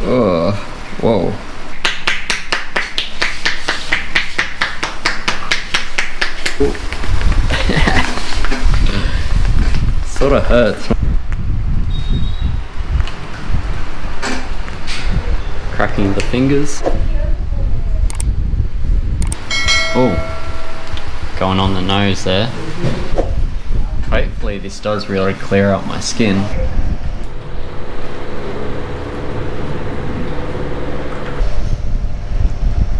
Oh, whoa. sort of hurts. Cracking the fingers. Oh, going on the nose there. Hopefully this does really clear up my skin.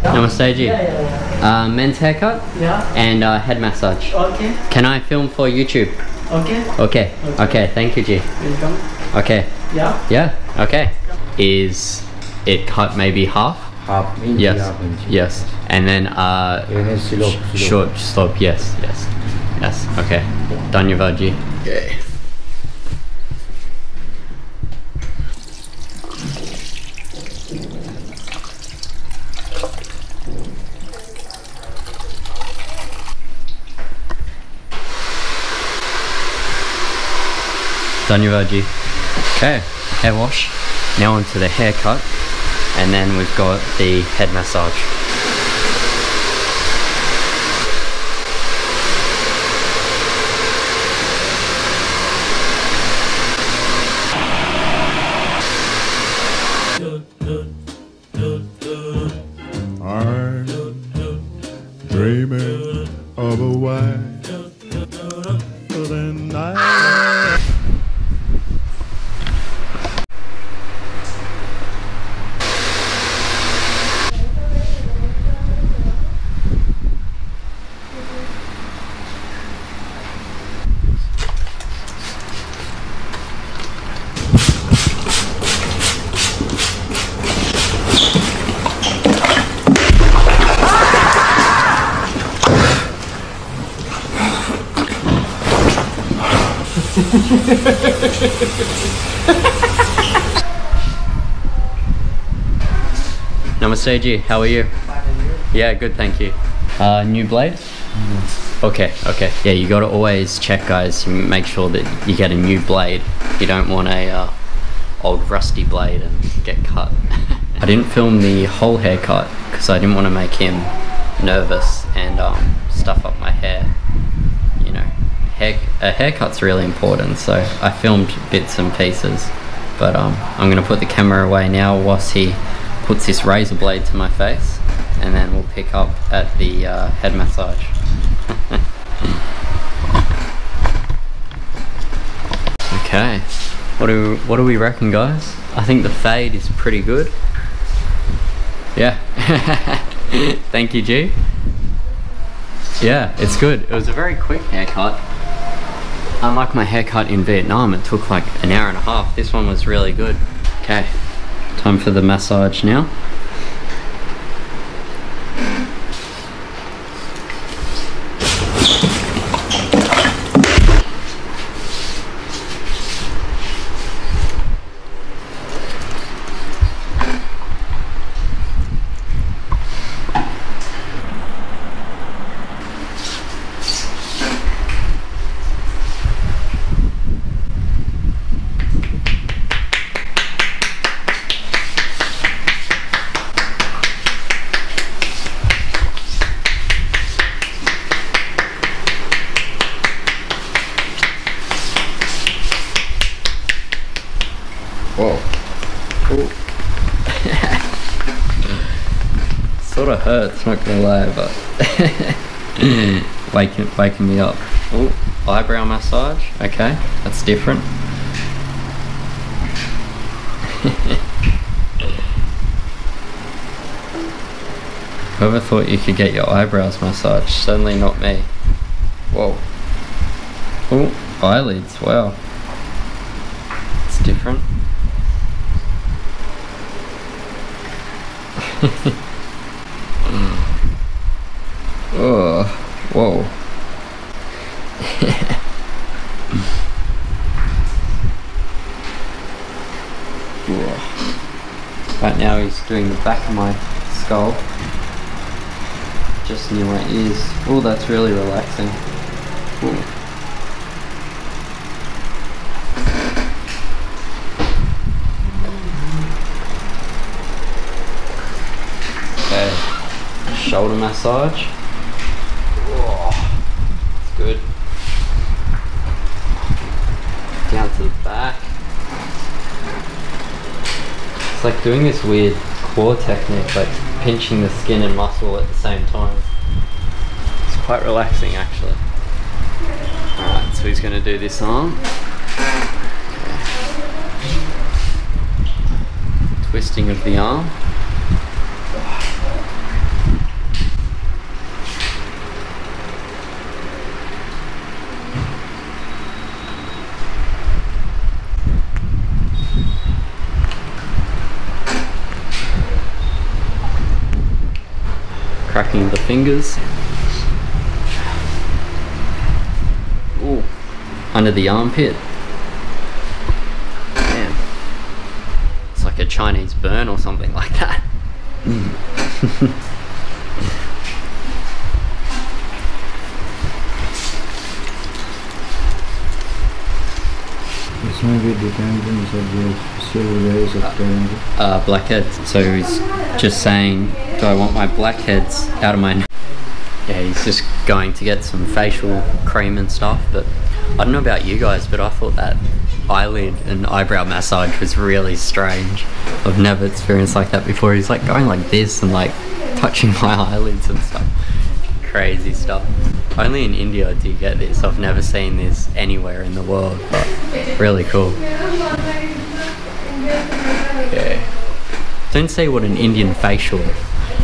Namaste ji. Uh, men's haircut Yeah. and uh, head massage. Okay. Can I film for YouTube? Okay. Okay. Okay. Thank you, ji. Welcome. Okay. Yeah. Yeah. Okay. Is it cut maybe half? half inch, Yes. half inch. Yes. And then uh, And then slope, slope. short slope. Yes. Yes. Yes. Okay. Dhanyavad ji. Okay. Dhanyavad ji. Okay, hair wash. Now onto the haircut, and then we've got the head massage. I'm dreaming of a white Namaste ji, how are you? Yeah, good, thank you. Uh, new blade? Okay, okay. Yeah, you gotta always check, guys. Make sure that you get a new blade. You don't want a uh, old rusty blade and get cut. I didn't film the whole haircut because I didn't want to make him nervous and um, stuff up my hair. Hair, a haircut's really important, so I filmed bits and pieces. But um, I'm gonna put the camera away now whilst he puts this razor blade to my face, and then we'll pick up at the uh, head massage. okay, what do what do we reckon, guys? I think the fade is pretty good. Yeah. Thank you, ji. Yeah, it's good. It was a very quick haircut. Unlike my haircut in Vietnam, it took like an hour and a half. This one was really good. Okay, time for the massage now. Whoa. Sort of hurts, not gonna lie, but waking waking me up. Oh, eyebrow massage. Okay, that's different. Whoever thought you could get your eyebrows massaged? Certainly not me. Whoa. Oh, eyelids. Wow. It's different. Oh, Whoa. right now he's doing the back of my skull. Just near my ears. Oh, that's really relaxing. Ooh. shoulder massage. It's like doing this weird core technique, like pinching the skin and muscle at the same time. It's quite relaxing actually. Alright, so he's going to do this arm. Twisting of the arm. Cracking the fingers. Ooh, under the armpit. Damn. It's like a Chinese burn or something like that. इसमें भी depends very substantial. Uh, blackheads. So he's just saying, do I want my blackheads out of my... Yeah, he's just going to get some facial cream and stuff, but I don't know about you guys, but I thought that eyelid and eyebrow massage was really strange. I've never experienced like that before. He's like going like this and like touching my eyelids and stuff. Crazy stuff. Only in India do you get this. I've never seen this anywhere in the world, but really cool. Yeah. Don't say what an Indian facial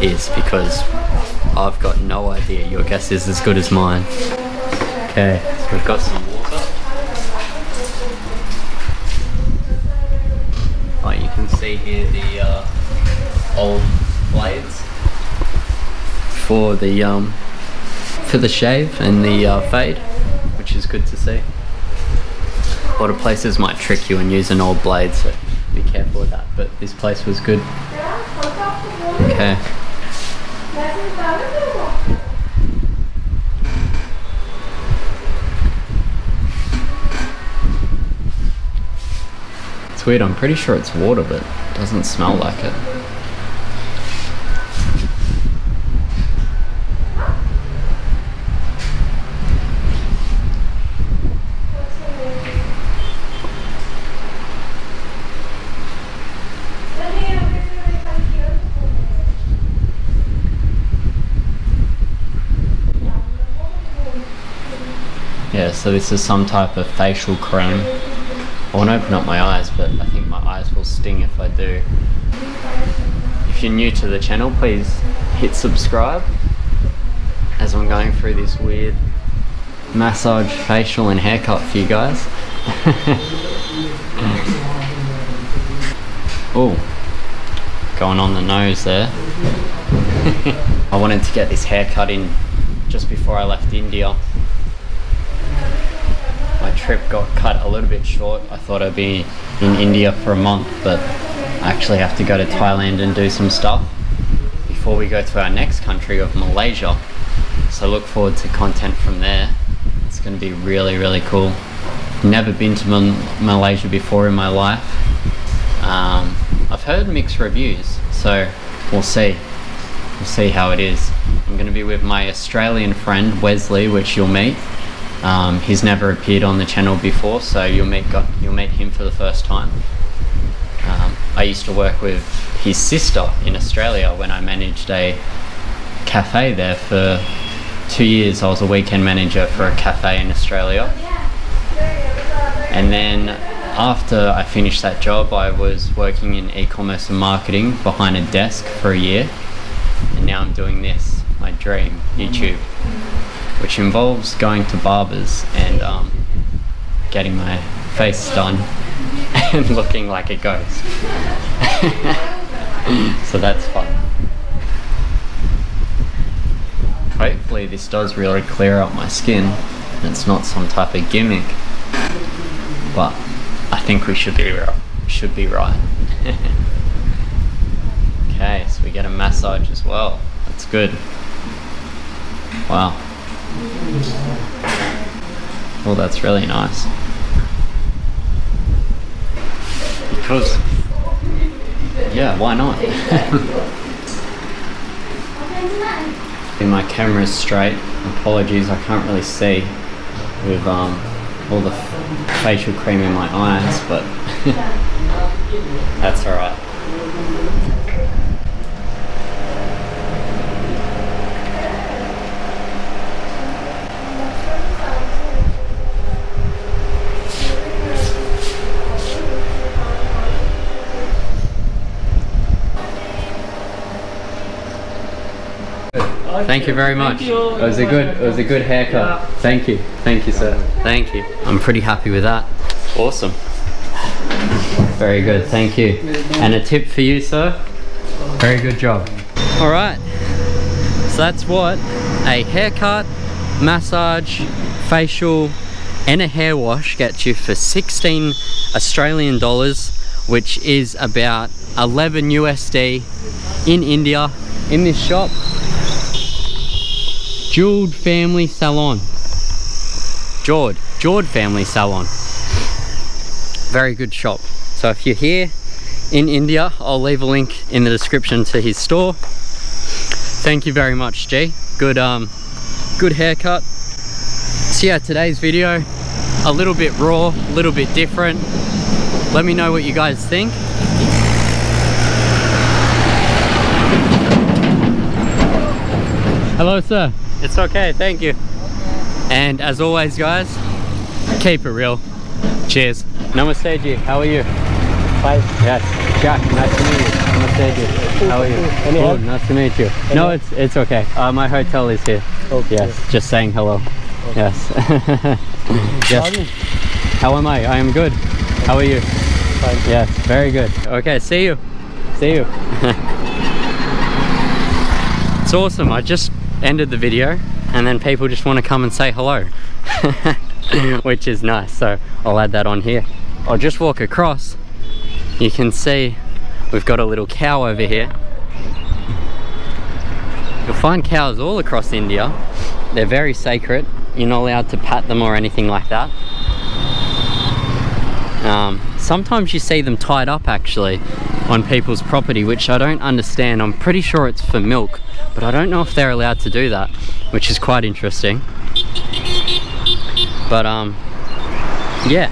is because I've got no idea. Your guess is as good as mine. Okay, so we've got some water. Oh, you can see here the uh, old blades for the um, for the shave and the uh, fade, which is good to see. A lot of places might trick you and use an old blade, so be careful with that. But this place was good. Okay. It's weird, I'm pretty sure it's water, but it doesn't smell like it. Yeah, so this is some type of facial cream. I want to open up my eyes, but I think my eyes will sting if I do. If you're new to the channel, please hit subscribe as I'm going through this weird massage, facial and haircut for you guys. oh, going on the nose there. I wanted to get this haircut in just before I left India my trip got cut a little bit short. I thought I'd be in India for a month, but I actually have to go to Thailand and do some stuff before we go to our next country of Malaysia. So look forward to content from there. It's going to be really, really cool. Never been to Mal- Malaysia before in my life. Um, I've heard mixed reviews, so we'll see. We'll see how it is. I'm going to be with my Australian friend Wesley, which you'll meet. Um, he's never appeared on the channel before, so you'll meet you'll meet him for the first time. Um, I used to work with his sister in Australia when I managed a cafe there for two years. I was a weekend manager for a cafe in Australia, and then after I finished that job, I was working in e-commerce and marketing behind a desk for a year, and now I'm doing this, my dream, YouTube which involves going to barbers and um, getting my face done and looking like a ghost. so that's fun. Hopefully this does really clear up my skin. It's not some type of gimmick, but I think we should be right. Should be right. okay, so we get a massage as well. That's good. Wow. Well, that's really nice. Because, yeah, why not? My camera's straight. Apologies, I can't really see with um, all the facial cream in my eyes, but that's alright. Thank you very much. It was a good it was a good haircut. Thank you. Thank you, sir. Thank you. I'm pretty happy with that. Awesome. Very good. Thank you. And a tip for you, sir. Very good job. All right. So that's what a haircut, massage, facial, and a hair wash gets you for 16 Australian dollars, which is about 11 USD in India in this shop. Jeweled Family Salon. Jord. Jord Family Salon. Very good shop. So if you're here in India, I'll leave a link in the description to his store. Thank you very much, ji. Good um good haircut. So yeah, today's video a little bit raw, a little bit different. Let me know what you guys think. Hello, sir. It's okay, thank you. And as always, guys, keep it real. Cheers. Namaste, ji. How are you? Bye. Yes. Jack, nice to meet you. Namaste, ji. How are you? Any oh, nice to meet you. No, it's it's okay. Uh, my hotel is here. Okay. Yes, just saying hello. Yes. yes. How am I? I am good. How are you? Fine. Yes, very good. Okay, see you. See you. it's awesome. I just ended the video and then people just want to come and say hello. Which is nice. So I'll add that on here. I'll just walk across. You can see we've got a little cow over here. You'll find cows all across India. They're very sacred. You're not allowed to pat them or anything like that. Um, sometimes you see them tied up actually on people's property, which I don't understand. I'm pretty sure it's for milk, but I don't know if they're allowed to do that, which is quite interesting. But um, yeah,